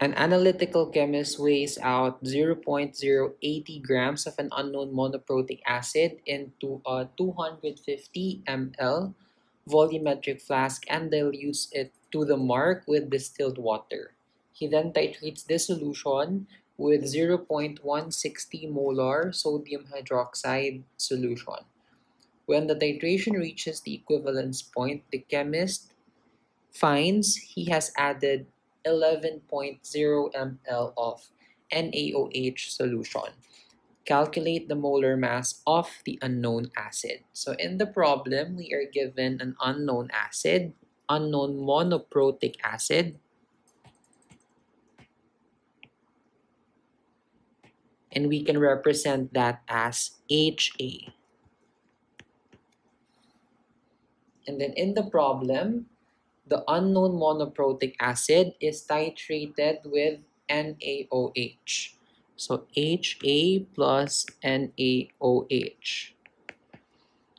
An analytical chemist weighs out 0.080 grams of an unknown monoprotic acid into a 250 uh, ml volumetric flask and dilutes it to the mark with distilled water. He then titrates this solution with 0.160 molar sodium hydroxide solution. When the titration reaches the equivalence point, the chemist finds he has added 11.0 ml of NaOH solution. Calculate the molar mass of the unknown acid. So in the problem, we are given an unknown acid, unknown monoprotic acid, and we can represent that as HA. And then in the problem, the unknown monoprotic acid is titrated with NaOH. So HA plus NaOH.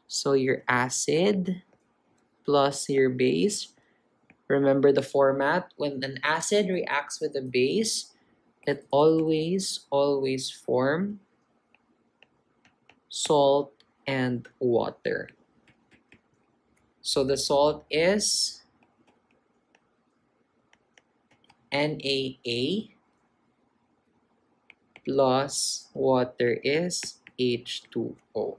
So your acid plus your base. Remember the format. When an acid reacts with a base, it always, always form salt and water. So the salt is NaA plus water is H2O.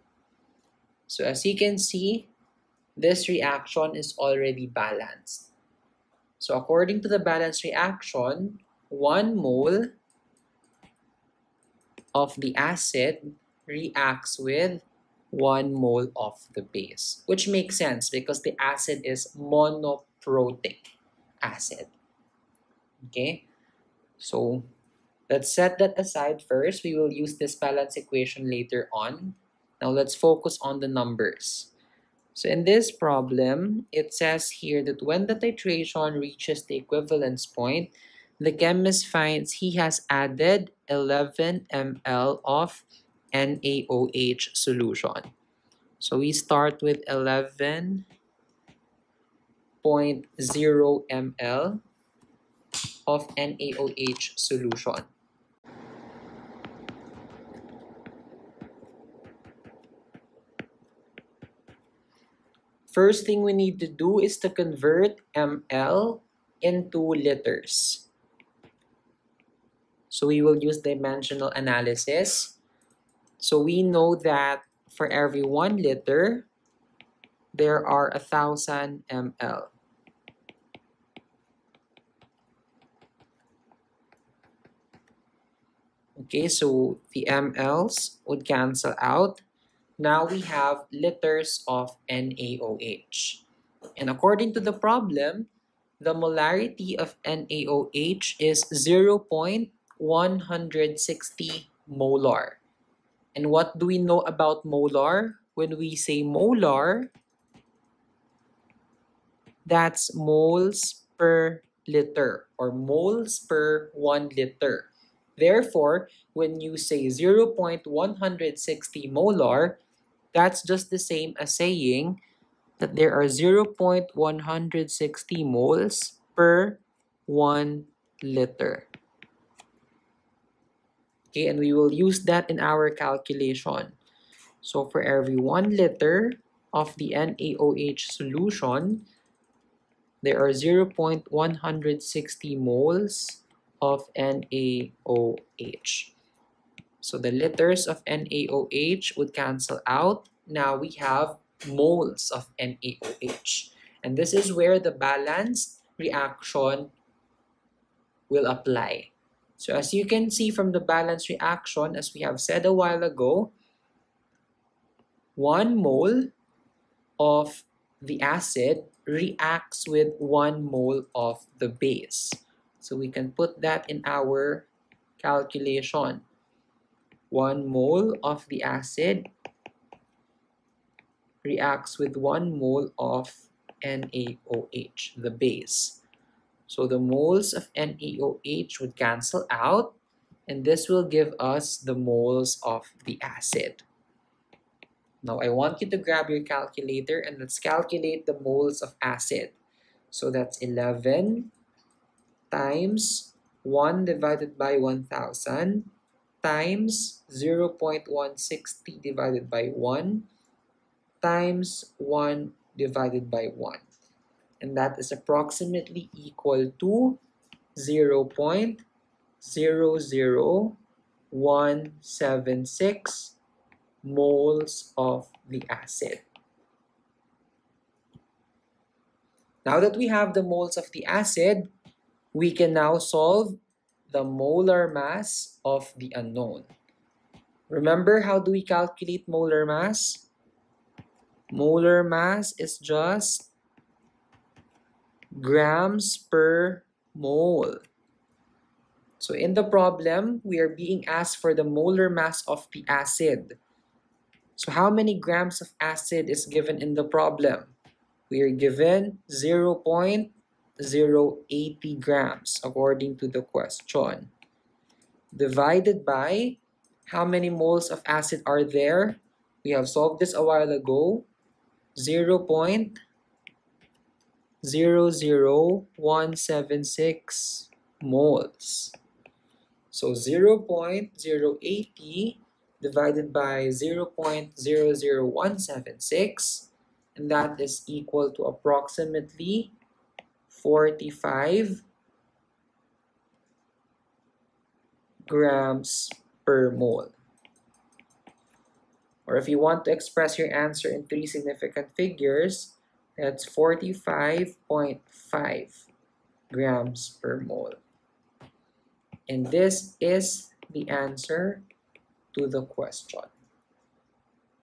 So as you can see, this reaction is already balanced. So according to the balanced reaction, 1 mole of the acid reacts with 1 mole of the base, which makes sense because the acid is monoprotic acid. Okay, so let's set that aside first. We will use this balance equation later on. Now let's focus on the numbers. So in this problem, it says here that when the titration reaches the equivalence point, the chemist finds he has added 11 ml of NaOH solution. So we start with 11.0 ml of NaOH solution. First thing we need to do is to convert ml into liters. So we will use dimensional analysis. So we know that for every one liter, there are a thousand ml. Okay, so the mLs would cancel out. Now we have liters of NaOH. And according to the problem, the molarity of NaOH is 0.160 molar. And what do we know about molar? When we say molar, that's moles per liter or moles per 1 liter. Therefore, when you say 0.160 molar, that's just the same as saying that there are 0.160 moles per 1 liter. Okay, and we will use that in our calculation. So for every 1 liter of the NaOH solution, there are 0.160 moles of NaOH. So the liters of NaOH would cancel out. Now we have moles of NaOH. And this is where the balanced reaction will apply. So as you can see from the balanced reaction, as we have said a while ago, one mole of the acid reacts with one mole of the base. So we can put that in our calculation. 1 mole of the acid reacts with 1 mole of NaOH, the base. So the moles of NaOH would cancel out and this will give us the moles of the acid. Now I want you to grab your calculator and let's calculate the moles of acid. So that's 11 times 1 divided by 1000 times 0.160 divided by 1 times 1 divided by 1. And that is approximately equal to 0 0.00176 moles of the acid. Now that we have the moles of the acid, we can now solve the molar mass of the unknown. Remember how do we calculate molar mass? Molar mass is just grams per mole. So in the problem, we are being asked for the molar mass of the acid. So how many grams of acid is given in the problem? We are given 0 0.080 grams according to the question. Divided by how many moles of acid are there? We have solved this a while ago. 0.00176 moles. So 0 0.080 divided by 0.00176 and that is equal to approximately 45 grams per mole. Or if you want to express your answer in three significant figures, that's 45.5 grams per mole. And this is the answer to the question.